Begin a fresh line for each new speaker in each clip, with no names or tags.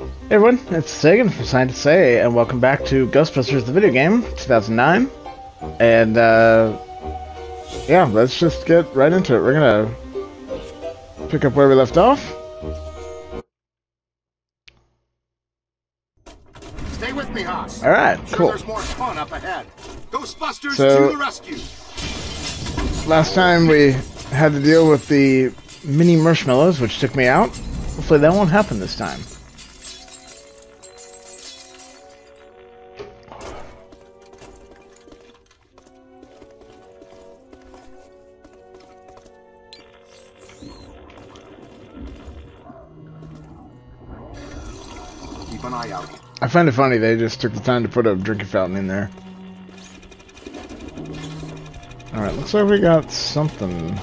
Hey everyone, it's Sagan from Scientists Say, and welcome back to Ghostbusters the video game, 2009. And, uh, yeah, let's just get right into it. We're gonna pick up where we left off.
Stay with me, Haas.
Alright,
Sure
cool.
There's more fun up ahead. Ghostbusters
So-
to the rescue.
Last time we had to deal with the mini marshmallows, which took me out. Hopefully that won't happen this time.
Keep an eye out.
I find it funny they just took the time to put a drinking fountain in there. Alright, looks like we got something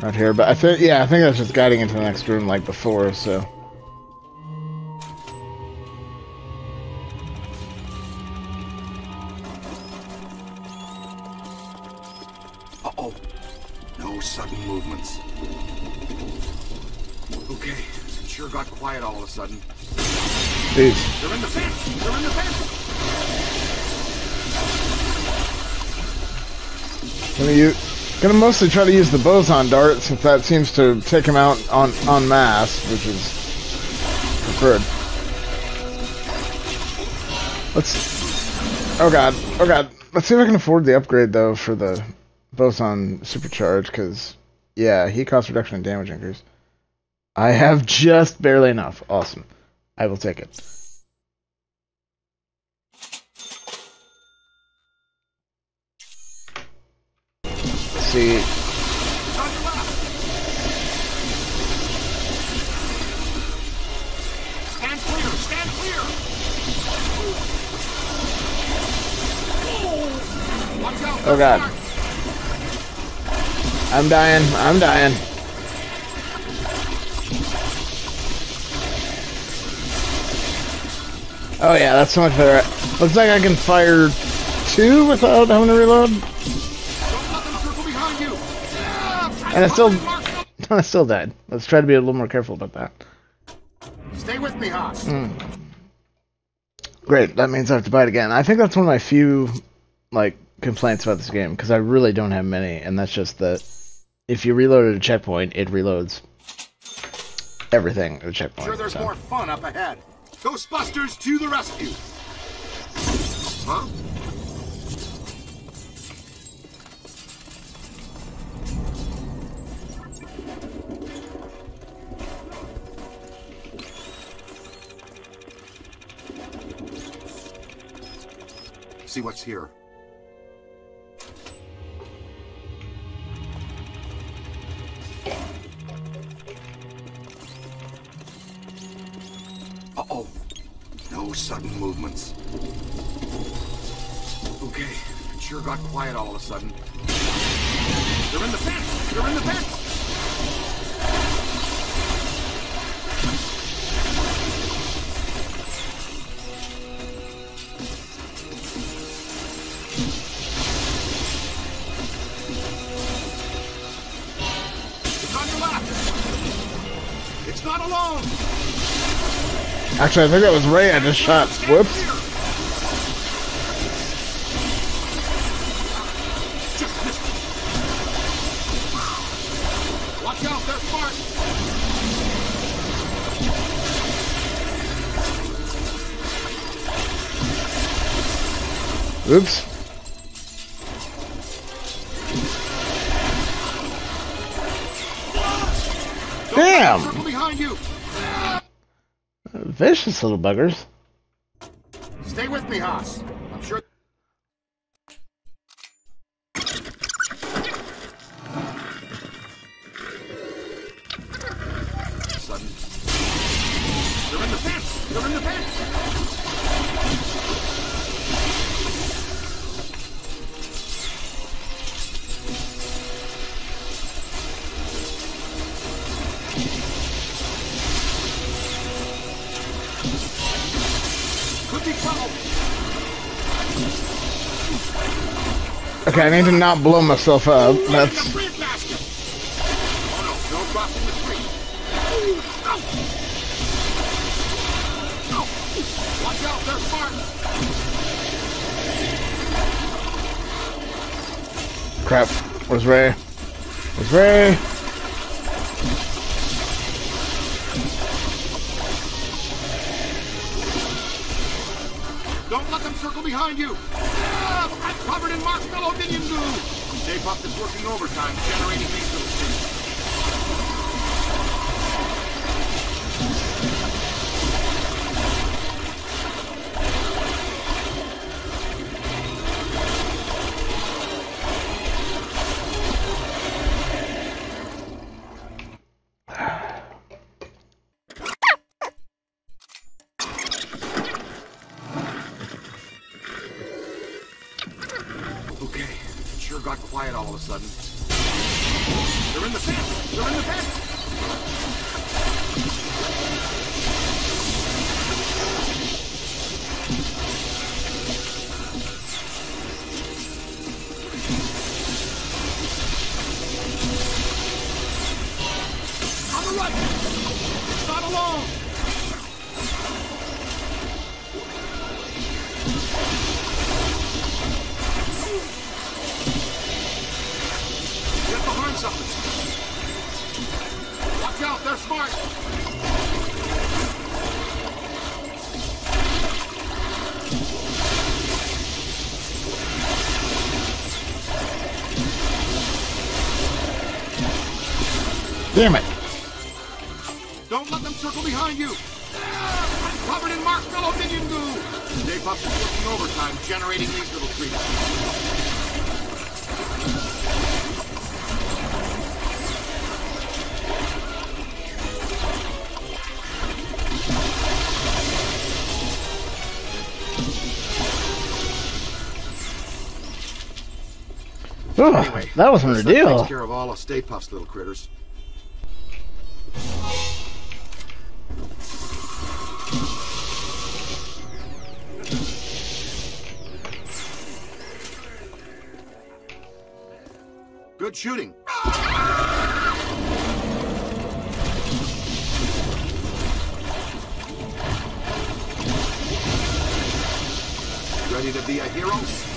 right here, but I think, yeah, I think that's just guiding into the next room like before, so. Gonna, use, gonna mostly try to use the boson dart since that seems to take him out on, en masse, which is preferred. Let's. Oh god, oh god. Let's see if I can afford the upgrade though for the boson supercharge, because yeah, he cost reduction and damage increase. I have just barely enough. Awesome. I will take it. See.
It's on your left! Stand clear! Stand clear!
Oh, God. I'm dying. I'm dying. Oh yeah, that's so much better. Looks like I can fire two without having to reload. And I still! I still died. Let's try to be a little more careful about that.
Stay with me, Haas. Hmm.
Great, that means I have to buy it again. I think that's one of my few, like, complaints about this game, because I really don't have many, and that's just that if you reload at a checkpoint, it reloads everything at a checkpoint.
Sure there's
so.
more fun up ahead. Ghostbusters to the rescue! Huh? See what's here. Uh-oh. No sudden movements. Okay, it sure got quiet all of a sudden. They're in the fence! They're in the fence!
Actually, I think that was Ray I just shot. Whoops.
Watch out, they're smart!
Oops.
Don't let them
Damn. Vicious little buggers.
Stay with me, Haas.
Okay, I need to not blow myself up. That's! Crap. Where's Ray? Where's Ray?
Don't let them circle behind you! I'm covered in marshmallow goo! Stay Puft is working overtime, generating these little things. Sudden. They're in the fence! They're in the fence! On! It's not alone! They're smart!
Damn it.
Don't let them circle behind you! I'm covered in marshmallow minion goo! Stay Puft is working overtime, generating these little creatures.
Ugh, that wasn't a
This takes
deal.
care of all of Stay Puft's little critters. Good shooting. Ready to be a hero?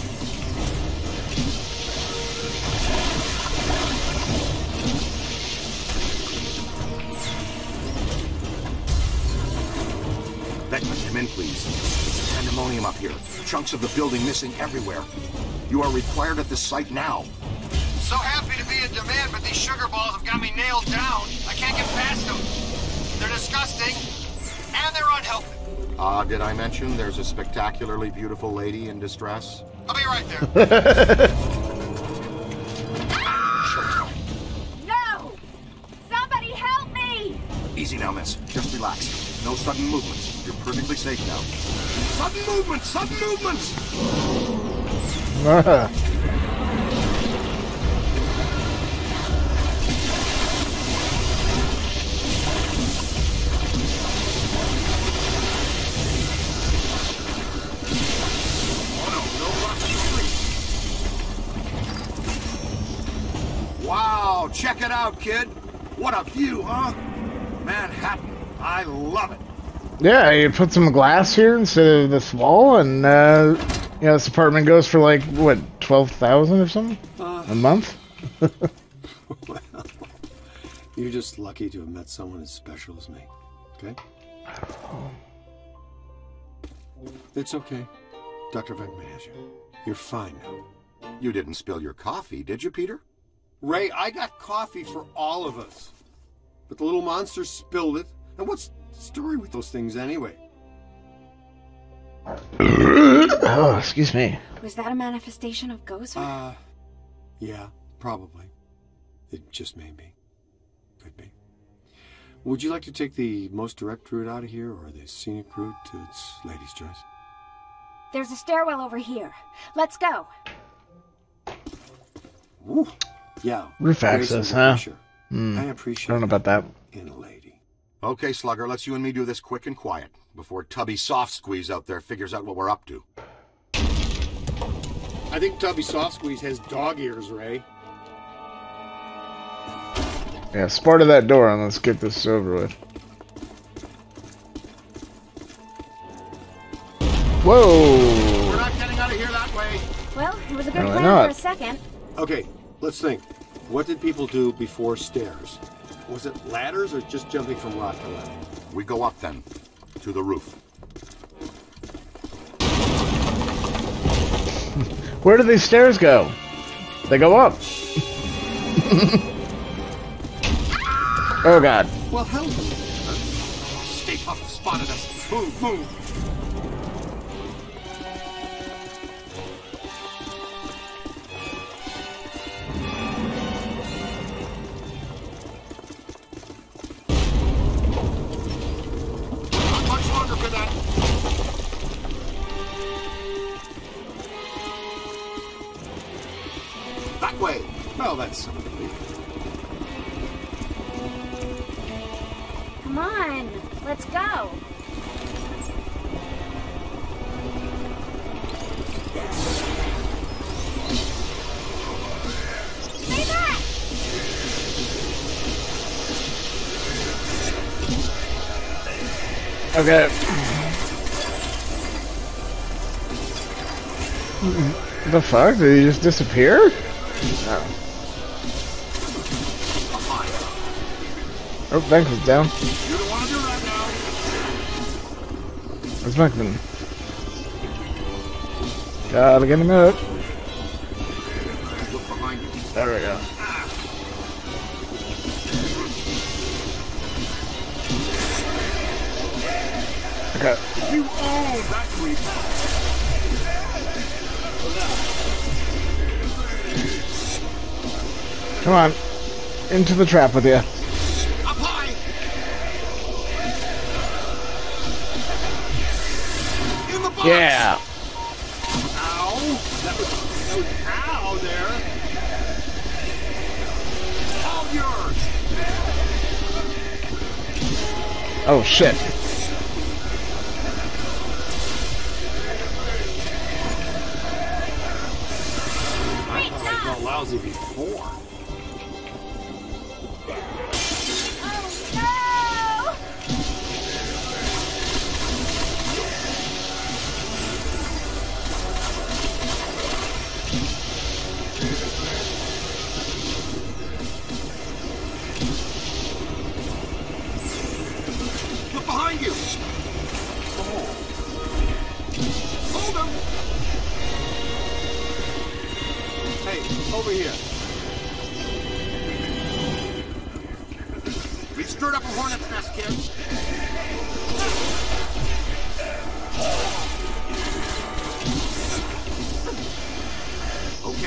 There's up here. Chunks of the building missing everywhere. You are required at this site now.
So happy to be in demand, but these sugar balls have got me nailed down. I can't get past them. They're disgusting, and they're unhealthy.
Ah, did I mention there's a spectacularly beautiful lady in distress?
I'll be right there.
No! Somebody help me!
Easy now, miss. Just relax. No sudden movements. You're perfectly safe now. Sudden movements! Sudden movements! Wow, check it out, kid. What a view, huh? Manhattan. I love it.
Yeah, you put some glass here instead of this wall, and uh, you know this apartment goes for like what twelve thousand or something a month.
You're just lucky to have met someone as special as me. Okay? It's okay. Dr. Venkman has you. You're fine now.
You didn't spill your coffee, did you, Peter?
Ray, I got coffee for all of us. But the little monster spilled it. And what's the story with those things anyway?
oh, excuse me.
Was that a manifestation of Gozer?
Uh, yeah, probably. It just may be. Could be. Would you like to take the most direct route out of here or the scenic route? To It's lady's choice.
There's a stairwell over here. Let's go.
Woo. Yeah.
Roof access, huh?
pressure.
Hmm.
I
I don't know about that.
in a lady.
Okay, Slugger, let's you and me do this quick and quiet before Tubby Soft Squeeze out there figures out what we're up to.
I think Tubby Soft Squeeze has dog ears, Ray.
Yeah, Sparta that door and let's get this over with. Whoa! We're not getting out of here that way!
Well, it was a good
No,
plan
know
for a second.
Okay, let's think. What did people do before stairs? Was it ladders or just jumping from rock to ladder?
We go up then, to the roof.
Where do these stairs go? They go up. oh god.
Well, hell.
Stay Puft spotted us. Move, move.
Well, that's some relief.
Come on, let's go. Stay back!
Okay. The fuck? Did he just disappear? Oh. Oh, Banks is down.
You don't want to do that now.
Where's Venkman? Gotta get him out.
Look behind you.
There we go. Okay.
You own that.
Come on. Into the trap with you. Yeah.
Ow. That was, that was ow there. All yours.
Oh shit.
I thought I felt lousy before.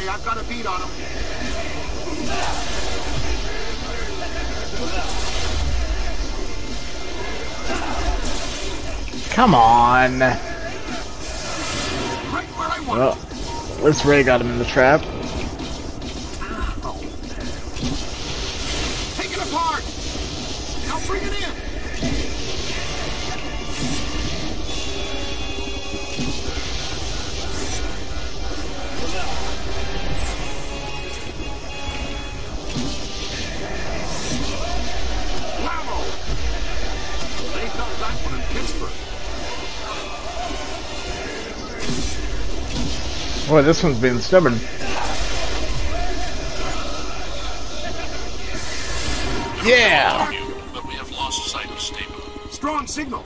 Okay, I've got a beat on him.
Come on.
Right where I want
Well, least Ray got him in the trap.
They felt one in Pittsburgh.
Boy, this one's being stubborn. Yeah.
but we have lost sight of Stable.
Strong signal.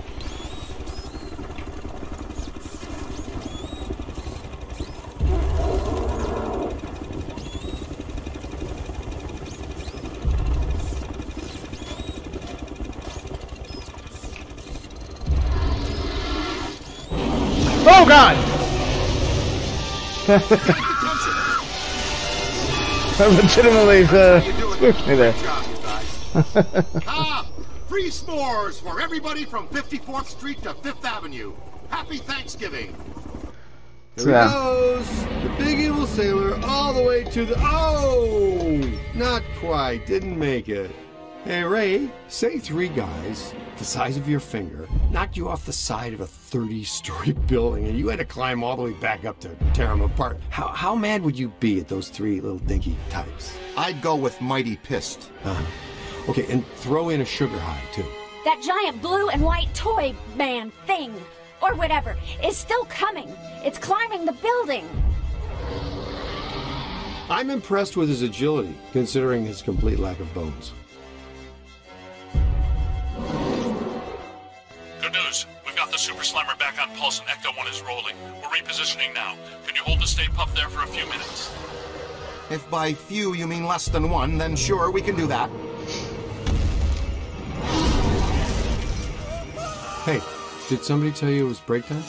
That legitimately uh,
You do it.
spooked me there.
Great job, you guys. ah, free s'mores for everybody from 54th Street to 5th Avenue. Happy Thanksgiving.
There he
Yeah.
goes. The big evil sailor all the way to the. Oh! Not quite. Didn't make it. Hey, Ray, say three guys the size of your finger knocked you off the side of a 30 story building and you had to climb all the way back up to tear them apart. How, how mad would you be at those three little dinky types?
I'd go with Mighty Pissed.
Uh-huh. Okay, and throw in a sugar high, too.
That giant blue and white toy man thing, or whatever, is still coming. It's climbing the building.
I'm impressed with his agility, considering his complete lack of bones.
Pulse and Ecto 1 is rolling. We're repositioning now. Can you hold the Stay Puft there for a few minutes?
If by few you mean less than one, then sure, we can do that.
Hey, did somebody tell you it was break time?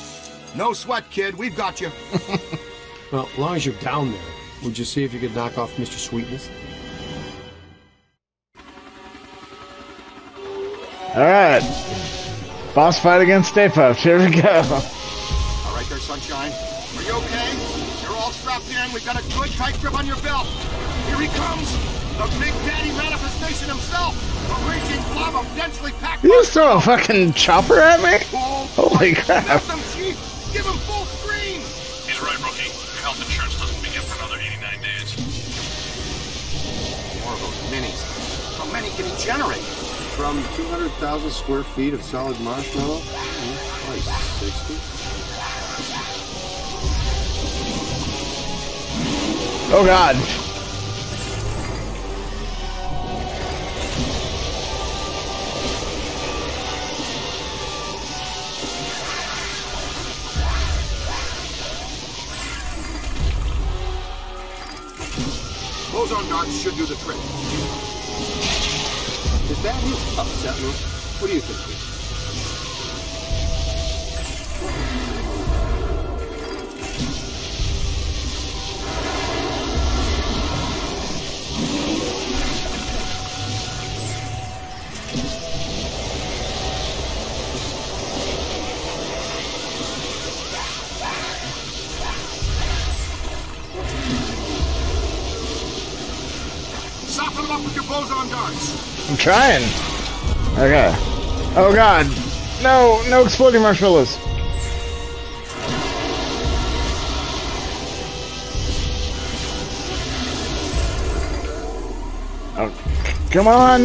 No sweat, kid. We've got you.
Well, as long as you're down there, would you see if you could knock off Mr. Sweetness?
Alright. Boss fight against Stay Puft. Here we go.
All right there, Sunshine. Are you okay? You're all strapped in. We've got a good tight grip on your belt. Here he comes. The Big Daddy manifestation himself. A raging blob of densely packed...
You just throw a fucking chopper at me?
Oh,
Holy
boy.
crap.
Him, Give him full screen.
He's right, rookie. Your health insurance doesn't begin for another 89 days.
More of those minis. How many can he generate?
From 200,000 square feet of solid marshmallow? Like 60?
Oh god.
Boson darts should do the trick.
Is that his upset? What do you think?
Soften him up with your boson darts.
I'm trying. Okay. Oh god. No, no exploding marshmallows. Oh, come on.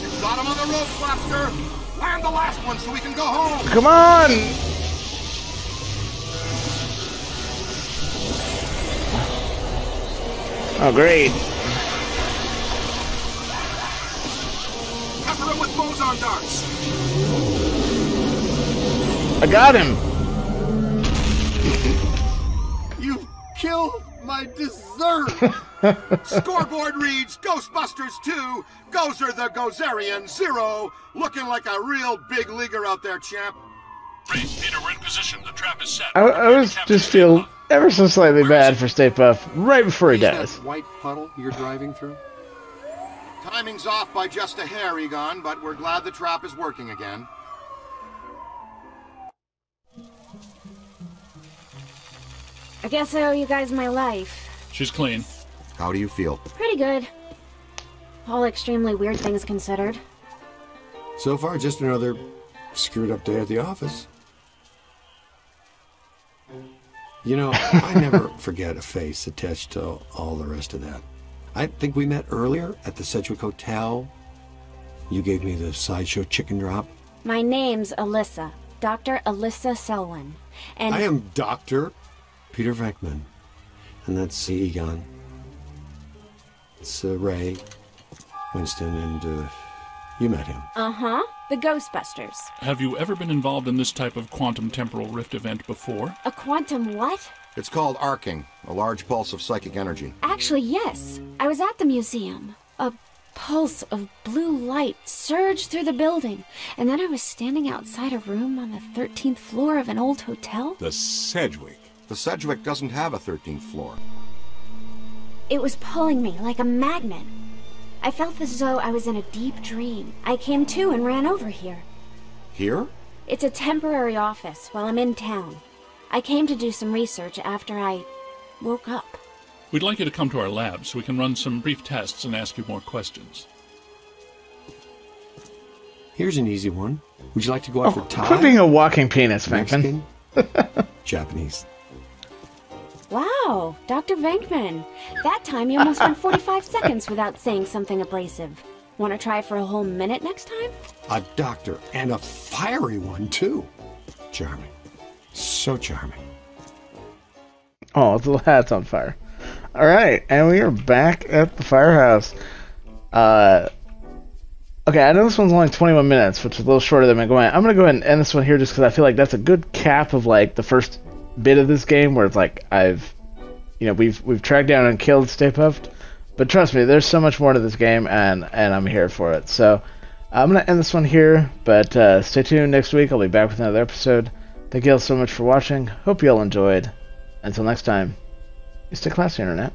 You've got him on the ropes, Lobster. Land the last one so we can go home.
Come on. Oh, great.
Pepper him with boson darts.
I got him.
You've killed my dessert!
Scoreboard reads Ghostbusters 2, Gozer the Gozerian 0. Looking like a real big leaguer out there, champ.
Ray, Peter, we're in position. The trap is set.
I, I was just feel ever so slightly bad for Stay Puft right before he
Is
dies.
white puddle you're driving through?
Timing's off by just a hair, Egon, but we're glad the trap is working again.
I guess I owe you guys my life.
She's clean.
How do you feel?
Pretty good. All extremely weird things considered.
So far, just another screwed up day at the office. You know, I never forget a face attached to all the rest of that. I think we met earlier at the Sedgwick Hotel. You gave me the sideshow chicken drop.
My name's Ilyssa. Dr. Ilyssa Selwyn. And
I am Dr. Peter Venkman. And that's Egon. It's uh, Ray, Winston, and uh, you met him.
Uh-huh. The Ghostbusters.
Have you ever been involved in this type of quantum temporal rift event before?
A quantum what?
It's called arcing, a large pulse of psychic energy.
Actually, yes. I was at the museum. A pulse of blue light surged through the building, and then I was standing outside a room on the 13th floor of an old hotel.
The Sedgwick.
The Sedgwick doesn't have a 13th floor.
It was pulling me like a magnet. I felt as though I was in a deep dream. I came to and ran over here.
Here?
It's a temporary office while I'm in town. I came to do some research after I woke up.
We'd like you to come to our lab so we can run some brief tests and ask you more questions.
Here's an easy one. Would you like to go
Oh,
out for Thai?
quit being a walking penis, Venkman.
Mexican? Japanese.
Wow, Dr. Venkman. That time you almost went 45 seconds without saying something abrasive. Want to try for a whole minute next time?
A doctor, and a fiery one, too. Charming. So charming.
Oh, the hat's on fire. All right, and we are back at the firehouse. Uh, okay, I know this one's only 21 minutes, which is a little shorter than my going. I'm gonna go ahead and end this one here just because I feel like that's a good cap of like the first bit of this game where it's like I've, you know, we've we've tracked down and killed Stay Puft, but trust me, there's so much more to this game, and and I'm here for it. So I'm gonna end this one here, but uh, stay tuned next week. I'll be back with another episode. Thank you all so much for watching. Hope you all enjoyed. Until next time, you stay classy, internet.